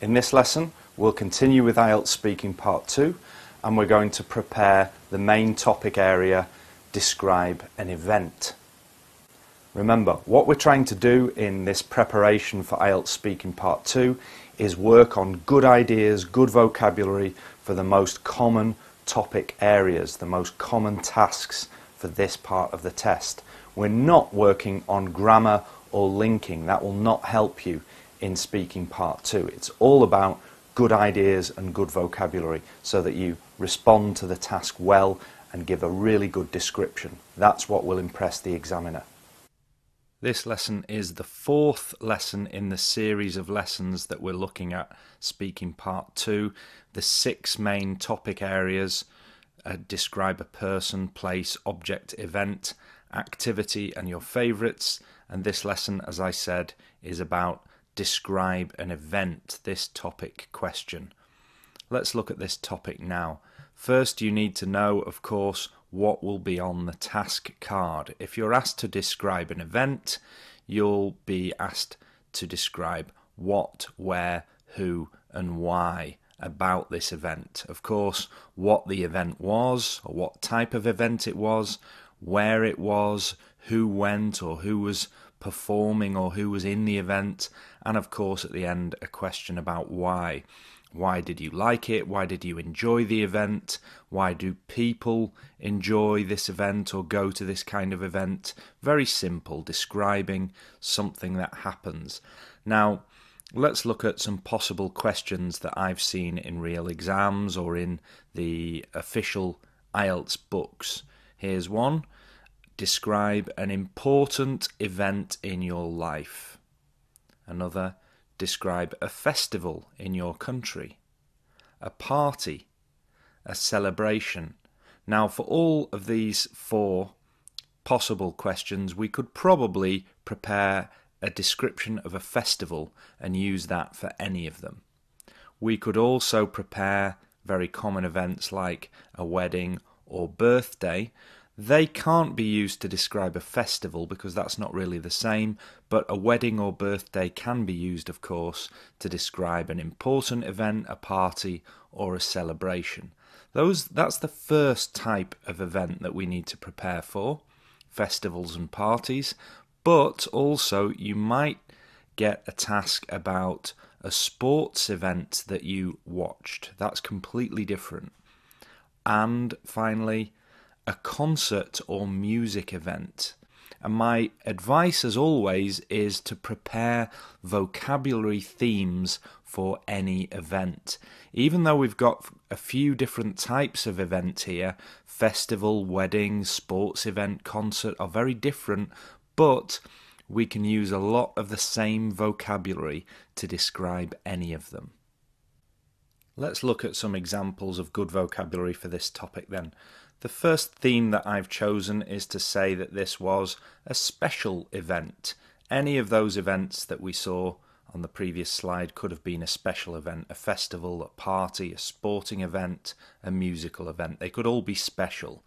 In this lesson, we'll continue with IELTS Speaking Part 2 and we're going to prepare the main topic area, describe an event. Remember, what we're trying to do in this preparation for IELTS Speaking Part 2 is work on good ideas, good vocabulary for the most common topic areas, the most common tasks for this part of the test. We're not working on grammar or linking. That will not help you in speaking part two. It's all about good ideas and good vocabulary so that you respond to the task well and give a really good description. That's what will impress the examiner. This lesson is the fourth lesson in the series of lessons that we're looking at speaking part two. The six main topic areas uh, describe a person, place, object, event, activity, and your favourites. And this lesson, as I said, is about describe an event, this topic question. Let's look at this topic now. First, you need to know, of course, what will be on the task card. If you're asked to describe an event, you'll be asked to describe what, where, who, and why about this event. Of course, what the event was, or what type of event it was, where it was, who went or who was performing or who was in the event, and of course at the end a question about why. Why did you like it? Why did you enjoy the event? Why do people enjoy this event or go to this kind of event? Very simple, describing something that happens. Now, let's look at some possible questions that I've seen in real exams or in the official IELTS books. Here's one Describe an important event in your life. Another, describe a festival in your country. A party. A celebration. Now, for all of these four possible questions, we could probably prepare a description of a festival and use that for any of them. We could also prepare very common events like a wedding or birthday, they can't be used to describe a festival because that's not really the same, but a wedding or birthday can be used, of course, to describe an important event, a party, or a celebration. Those, that's the first type of event that we need to prepare for festivals and parties, but also you might get a task about a sports event that you watched. That's completely different. And finally, a concert or music event. And my advice, as always, is to prepare vocabulary themes for any event. Even though we've got a few different types of event here festival, wedding, sports event, concert are very different, but we can use a lot of the same vocabulary to describe any of them. Let's look at some examples of good vocabulary for this topic then. The first theme that I've chosen is to say that this was a special event. Any of those events that we saw on the previous slide could have been a special event, a festival, a party, a sporting event, a musical event. They could all be special.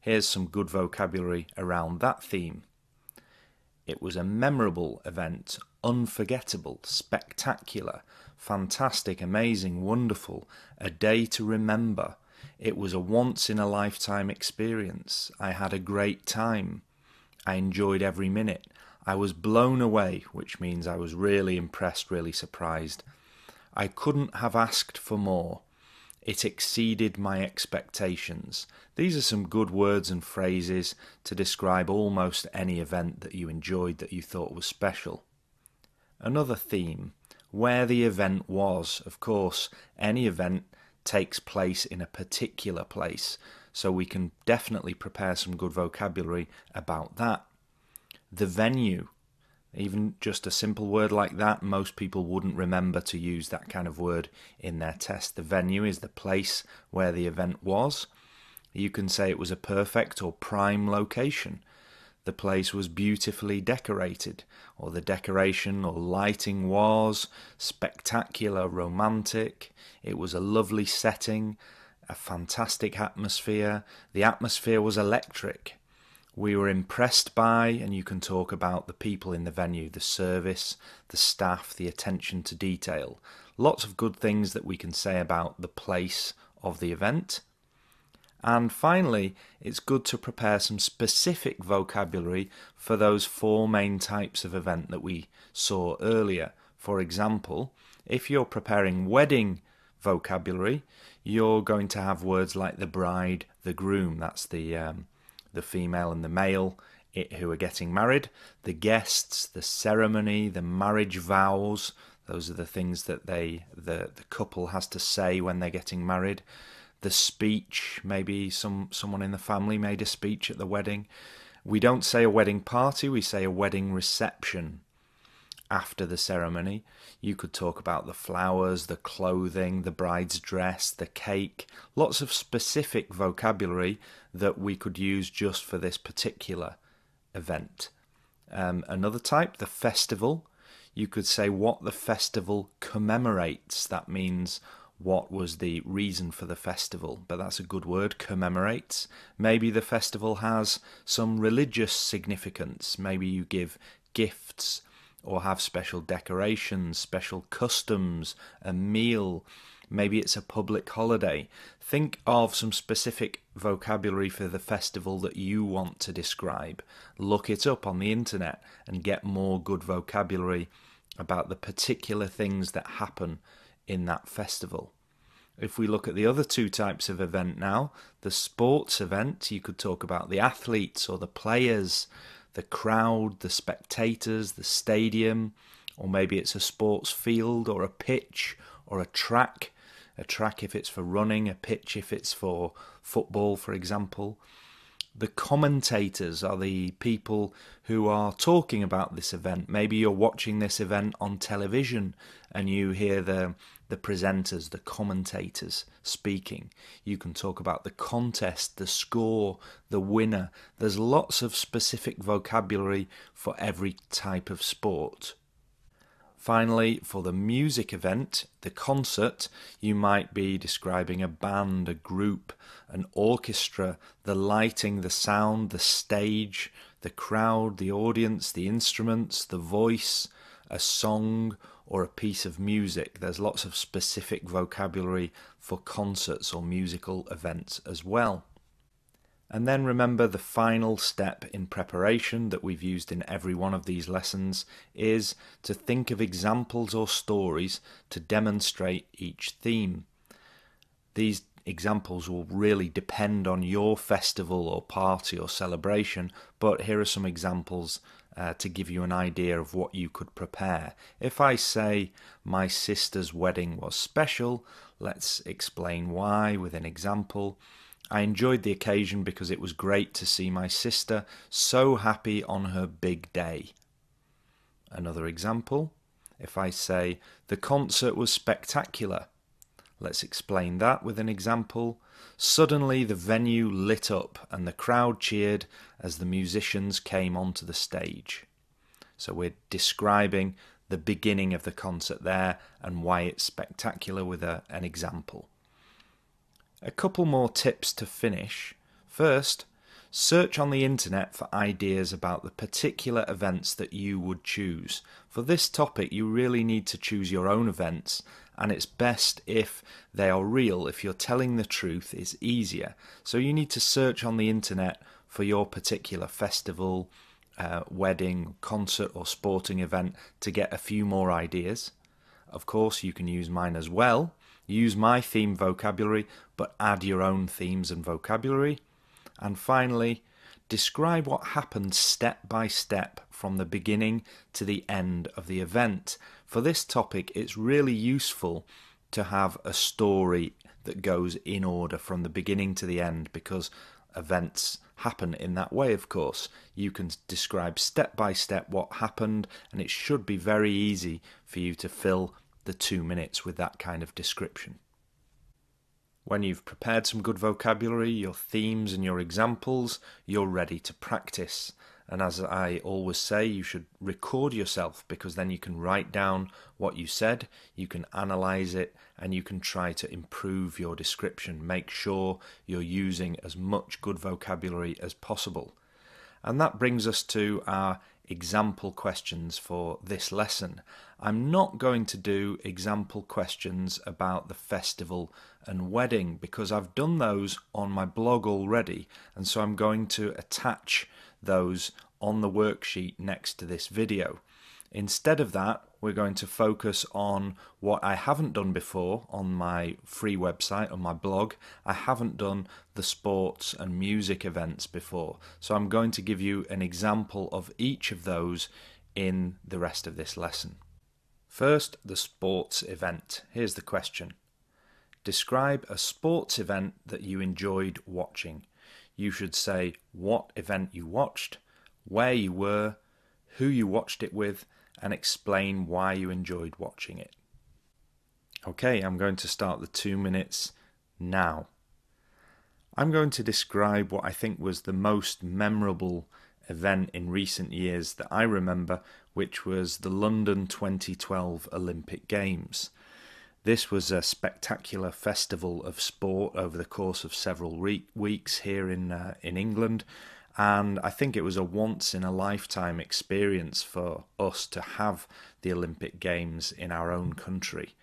Here's some good vocabulary around that theme. It was a memorable event, unforgettable, spectacular, fantastic, amazing, wonderful, a day to remember, it was a once in a lifetime experience. I had a great time. I enjoyed every minute. I was blown away, which means I was really impressed, really surprised. I couldn't have asked for more. It exceeded my expectations. These are some good words and phrases to describe almost any event that you enjoyed that you thought was special. Another theme where the event was. Of course, any event takes place in a particular place. So we can definitely prepare some good vocabulary about that. The venue, even just a simple word like that, most people wouldn't remember to use that kind of word in their test. The venue is the place where the event was. You can say it was a perfect or prime location. The place was beautifully decorated, or the decoration or lighting was spectacular, romantic. It was a lovely setting, a fantastic atmosphere. The atmosphere was electric. we were impressed by, and you can talk about the people in the venue, the service, the staff, the attention to detail. Lots of good things that we can say about the place of the event. And finally, it's good to prepare some specific vocabulary for those four main types of event that we saw earlier. For example, if you're preparing wedding vocabulary, you're going to have words like the bride, the groom, that's the um, the female and the male it, who are getting married, the guests, the ceremony, the marriage vows. Those are the things that they the, the couple has to say when they're getting married. The speech, maybe some someone in the family made a speech at the wedding. We don't say a wedding party, we say a wedding reception after the ceremony. You could talk about the flowers, the clothing, the bride's dress, the cake, lots of specific vocabulary that we could use just for this particular event. Um, another type, the festival. You could say what the festival commemorates. That means what was the reason for the festival, but that's a good word, commemorates. Maybe the festival has some religious significance. Maybe you give gifts or have special decorations, special customs, a meal. Maybe it's a public holiday. Think of some specific vocabulary for the festival that you want to describe. Look it up on the internet and get more good vocabulary about the particular things that happen in that festival. If we look at the other two types of event now, the sports event, you could talk about the athletes or the players, the crowd, the spectators, the stadium, or maybe it's a sports field or a pitch or a track. A track if it's for running, a pitch if it's for football, for example. The commentators are the people who are talking about this event. Maybe you're watching this event on television and you hear the the presenters, the commentators speaking. You can talk about the contest, the score, the winner. There's lots of specific vocabulary for every type of sport. Finally, for the music event, the concert, you might be describing a band, a group, an orchestra, the lighting, the sound, the stage, the crowd, the audience, the instruments, the voice, a song, or a piece of music. There's lots of specific vocabulary for concerts or musical events as well. And then remember the final step in preparation that we've used in every one of these lessons is to think of examples or stories to demonstrate each theme. These examples will really depend on your festival or party or celebration, but here are some examples uh, to give you an idea of what you could prepare. If I say my sister's wedding was special, let's explain why with an example. I enjoyed the occasion because it was great to see my sister so happy on her big day. Another example, if I say the concert was spectacular, let's explain that with an example. Suddenly the venue lit up and the crowd cheered as the musicians came onto the stage. So we're describing the beginning of the concert there and why it's spectacular with a, an example. A couple more tips to finish. First, search on the internet for ideas about the particular events that you would choose. For this topic, you really need to choose your own events and it's best if they are real. If you're telling the truth, it's easier. So you need to search on the internet for your particular festival, uh, wedding, concert, or sporting event to get a few more ideas. Of course, you can use mine as well. Use my theme vocabulary, but add your own themes and vocabulary. And finally, describe what happened step by step from the beginning to the end of the event. For this topic, it's really useful to have a story that goes in order from the beginning to the end because events happen in that way, of course. You can describe step by step what happened, and it should be very easy for you to fill the two minutes with that kind of description. When you've prepared some good vocabulary, your themes, and your examples, you're ready to practice. And as I always say, you should record yourself because then you can write down what you said, you can analyze it, and you can try to improve your description. Make sure you're using as much good vocabulary as possible. And that brings us to our example questions for this lesson. I'm not going to do example questions about the festival and wedding because I've done those on my blog already, and so I'm going to attach those on the worksheet next to this video. Instead of that, we're going to focus on what I haven't done before on my free website, on my blog. I haven't done the sports and music events before. So I'm going to give you an example of each of those in the rest of this lesson. First, the sports event. Here's the question Describe a sports event that you enjoyed watching. You should say what event you watched, where you were, who you watched it with, and explain why you enjoyed watching it. Okay, I'm going to start the two minutes now. I'm going to describe what I think was the most memorable event in recent years that I remember, which was the London 2012 Olympic Games. This was a spectacular festival of sport over the course of several re- weeks here in uh, in England, and I think it was a once in a lifetime experience for us to have the Olympic Games in our own country.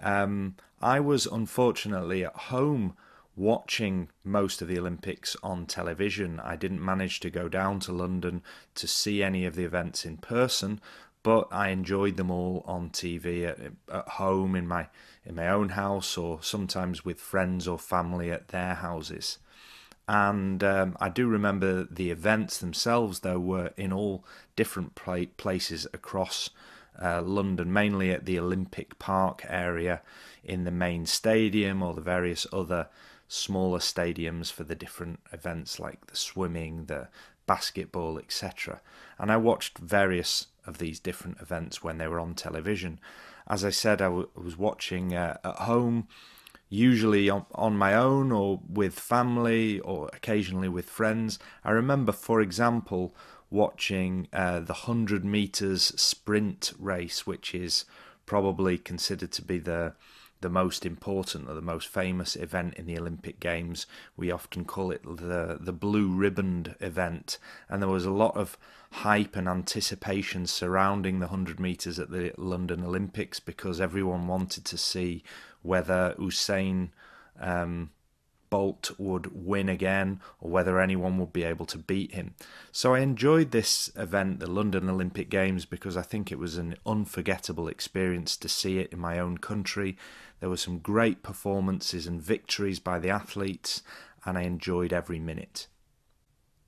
Um, I was unfortunately at home watching most of the Olympics on television. I didn't manage to go down to London to see any of the events in person, but I enjoyed them all on TV at, at home in my in my own house or sometimes with friends or family at their houses. And um, I do remember the events themselves, though, were in all different places across uh, London, mainly at the Olympic Park area, in the main stadium or the various other smaller stadiums for the different events like the swimming, the basketball, etc. And I watched various of these different events when they were on television. As I said, I was watching uh, at home usually on, on my own or with family or occasionally with friends. I remember, for example, watching uh, the 100 meters sprint race, which is probably considered to be the the most important or the most famous event in the Olympic Games. We often call it the the blue ribboned event, and there was a lot of hype and anticipation surrounding the 100 meters at the London Olympics because everyone wanted to see whether Usain um, Bolt would win again or whether anyone would be able to beat him. So I enjoyed this event, the London Olympic Games, because I think it was an unforgettable experience to see it in my own country. There were some great performances and victories by the athletes, and I enjoyed every minute.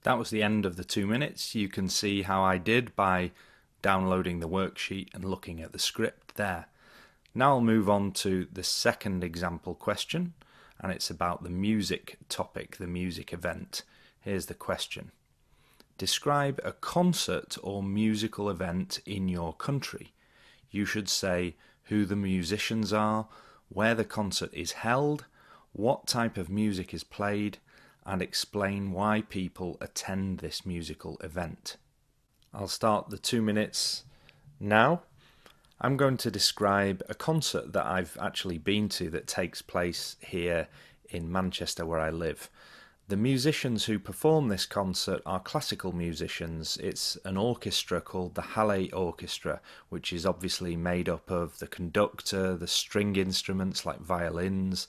That was the end of the two minutes. You can see how I did by downloading the worksheet and looking at the script there. Now I'll move on to the second example question, and it's about the music topic, the music event. Here's the question Describe a concert or musical event in your country. You should say who the musicians are, where the concert is held, what type of music is played, and explain why people attend this musical event. I'll start the two minutes now. I'm going to describe a concert that I've actually been to that takes place here in Manchester, where I live. The musicians who perform this concert are classical musicians. It's an orchestra called the Halle Orchestra, which is obviously made up of the conductor, the string instruments like violins,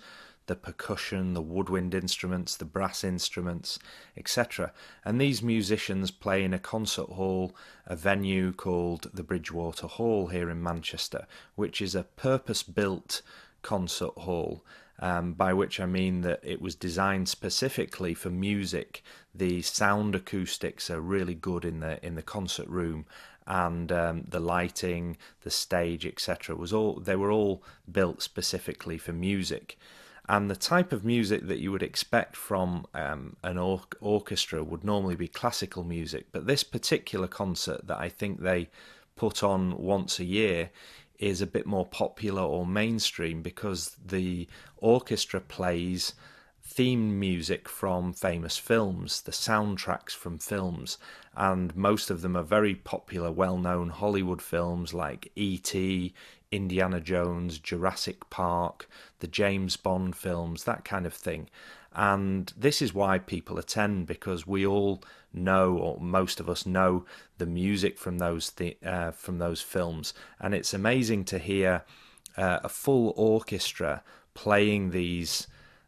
the percussion, the woodwind instruments, the brass instruments, etc. And these musicians play in a concert hall, a venue called the Bridgewater Hall here in Manchester, which is a purpose built concert hall. Um, by which I mean that it was designed specifically for music. The sound acoustics are really good in the in the concert room, and um, the lighting, the stage, etc. was all they were all built specifically for music and the type of music that you would expect from um, an or- orchestra would normally be classical music. But this particular concert that I think they put on once a year is a bit more popular or mainstream because the orchestra plays theme music from famous films, the soundtracks from films, and most of them are very popular, well known Hollywood films like E.T., Indiana Jones, Jurassic Park, the James Bond films, that kind of thing. And this is why people attend because we all know, or most of us know, the music from those th- uh, from those films, and it's amazing to hear uh, a full orchestra playing these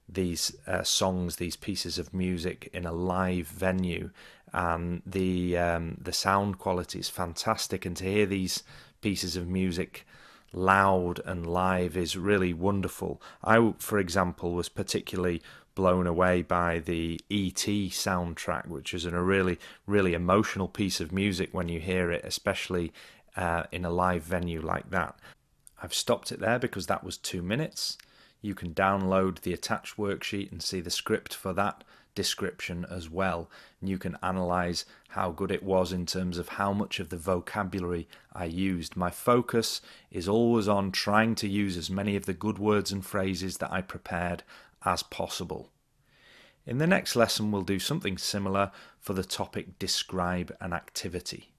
these uh, songs, these pieces of music in a live venue, and the um, the sound quality is fantastic. And to hear these pieces of music loud and live is really wonderful. I, for example, was particularly blown away by the ET soundtrack, which is a really, really emotional piece of music when you hear it, especially uh, in a live venue like that. I've stopped it there because that was two minutes. You can download the attached worksheet and see the script for that description as well. And you can analyze how good it was in terms of how much of the vocabulary I used. My focus is always on trying to use as many of the good words and phrases that I prepared as possible. In the next lesson, we'll do something similar for the topic describe an activity.